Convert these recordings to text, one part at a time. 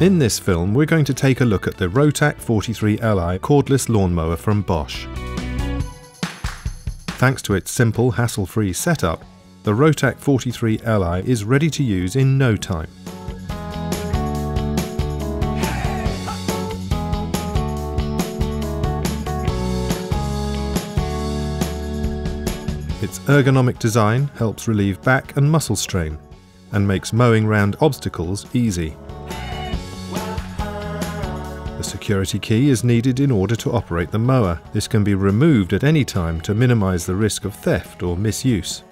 In this film, we're going to take a look at the Rotak 43Li cordless lawnmower from Bosch. Thanks to its simple, hassle-free setup, the Rotak 43Li is ready to use in no time. Its ergonomic design helps relieve back and muscle strain and makes mowing round obstacles easy. The security key is needed in order to operate the mower. This can be removed at any time to minimise the risk of theft or misuse.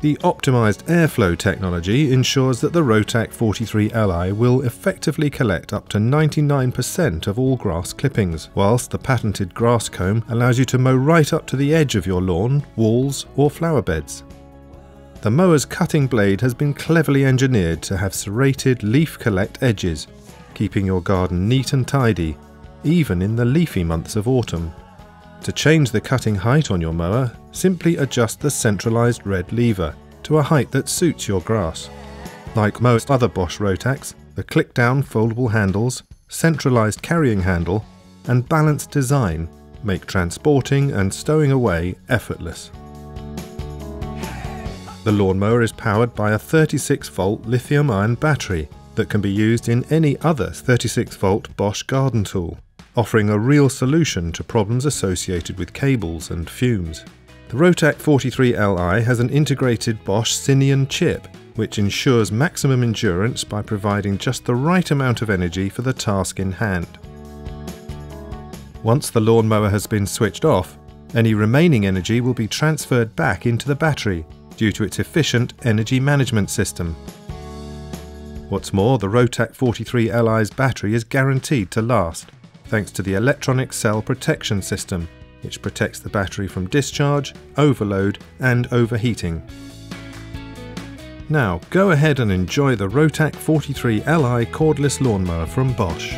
The optimised airflow technology ensures that the Rotak 43Li will effectively collect up to 99% of all grass clippings, whilst the patented grass comb allows you to mow right up to the edge of your lawn, walls or flower beds. The mower's cutting blade has been cleverly engineered to have serrated leaf collect edges, keeping your garden neat and tidy, even in the leafy months of autumn. To change the cutting height on your mower, simply adjust the centralised red lever to a height that suits your grass. Like most other Bosch Rotaks, the click-down foldable handles, centralised carrying handle and balanced design make transporting and stowing away effortless. The lawnmower is powered by a 36 volt lithium ion battery that can be used in any other 36 volt Bosch garden tool, offering a real solution to problems associated with cables and fumes. The Rotak 43Li has an integrated Bosch Syneon chip, which ensures maximum endurance by providing just the right amount of energy for the task in hand. Once the lawnmower has been switched off, any remaining energy will be transferred back into the battery due to its efficient energy management system. What's more, the Rotak 43Li's battery is guaranteed to last, thanks to the electronic cell protection system, which protects the battery from discharge, overload and overheating. Now, go ahead and enjoy the Rotak 43Li cordless lawnmower from Bosch.